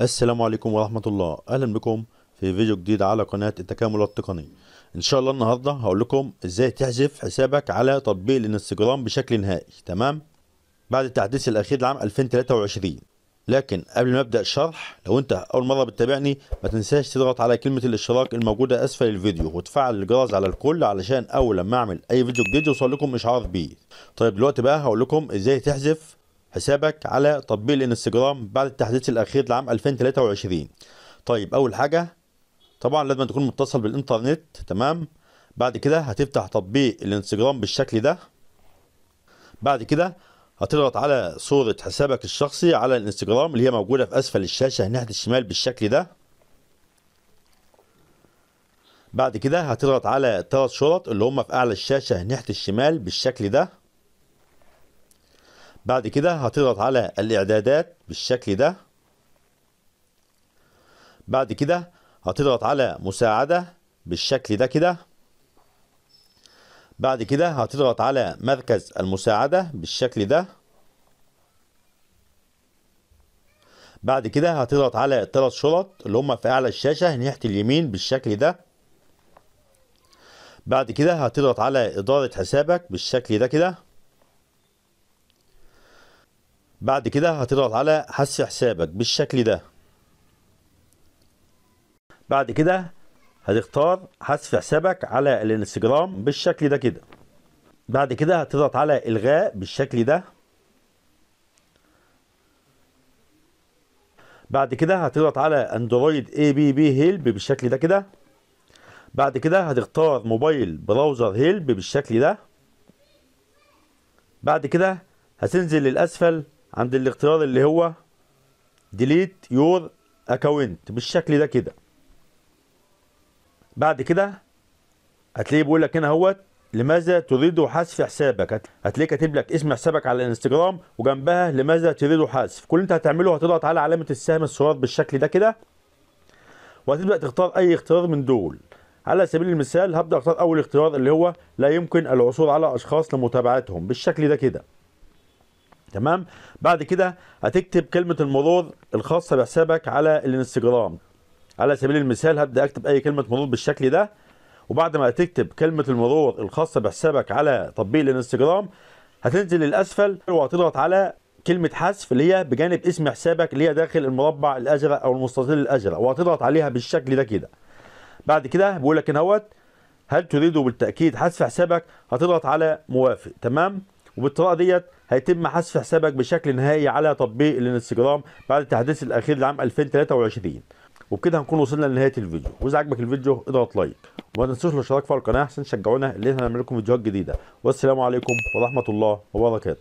السلام عليكم ورحمة الله. أهلا بكم في فيديو جديد على قناة التكامل التقني. إن شاء الله النهاردة هقول لكم إزاي تحذف حسابك على تطبيق الانستجرام بشكل نهائي. تمام؟ بعد التحديث الأخير لعام 2023 لكن قبل ما أبدأ الشرح لو أنت أول مرة بتتابعني ما تنساش تضغط على كلمة الاشتراك الموجودة أسفل الفيديو وتفعل الجرس على الكل علشان أول لما أعمل أي فيديو جديد يوصل لكم إشعار بيه. طيب دلوقتي بقى هقول لكم إزاي تحذف حسابك على تطبيق الانستجرام بعد التحديث الأخير لعام 2023 طيب أول حاجة طبعا لازم تكون متصل بالإنترنت تمام؟ بعد كده هتفتح تطبيق الانستجرام بالشكل ده. بعد كده هتضغط على صورة حسابك الشخصي على الانستجرام اللي هي موجودة في أسفل الشاشة ناحية الشمال بالشكل ده. بعد كده هتضغط على ثلاث شرط اللي هم في أعلى الشاشة ناحية الشمال بالشكل ده. بعد كده هتضغط على الإعدادات بالشكل ده. بعد كده هتضغط على مساعدة بالشكل ده كده. بعد كده هتضغط على مركز المساعدة بالشكل ده. بعد كده هتضغط على الثلاث شرط اللي هم في أعلى الشاشة ناحية اليمين بالشكل ده. بعد كده هتضغط على إدارة حسابك بالشكل ده كده. بعد كده هتضغط على حذف حسابك بالشكل ده. بعد كده هتختار حذف حسابك على الانستجرام بالشكل ده كده. بعد كده هتضغط على إلغاء بالشكل ده. بعد كده هتضغط على Android app help بالشكل ده كده. بعد كده هتختار mobile browser help بالشكل ده. بعد كده هتنزل للأسفل عند الاختيار اللي هو delete your account بالشكل ده كده. بعد كده هتلاقيه بيقول لك هنا اهوت لماذا تريد حذف حسابك؟ هتلاقيه كاتب لك اسم حسابك على الانستجرام وجنبها لماذا تريد حذف. كل اللي انت هتعمله هتضغط على علامة السهم الصغير بالشكل ده كده وهتبدأ تختار أي اختيار من دول. على سبيل المثال هبدأ أختار أول اختيار اللي هو لا يمكن العثور على أشخاص لمتابعتهم بالشكل ده كده. تمام؟ بعد كده هتكتب كلمة المرور الخاصة بحسابك على الانستجرام. على سبيل المثال هبدأ أكتب أي كلمة مرور بالشكل ده وبعد ما تكتب كلمة المرور الخاصة بحسابك على تطبيق الانستجرام هتنزل للأسفل وهتضغط على كلمة حذف اللي هي بجانب اسم حسابك اللي هي داخل المربع الأزرق أو المستطيل الأزرق وهتضغط عليها بالشكل ده كده. بعد كده بيقول لك هنا هل تريد بالتأكيد حذف حسابك؟ هتضغط على موافق تمام؟ وبالطريقة ديت هيتم حذف حسابك بشكل نهائي على تطبيق الانستجرام بعد التحديث الأخير لعام 2023 وبكده هنكون وصلنا لنهاية الفيديو. وإذا عجبك الفيديو اضغط لايك. وما تنسوش الاشتراك في القناة عشان تشجعونا اللي إحنا نعمل لكم فيديوهات جديدة. والسلام عليكم ورحمة الله وبركاته.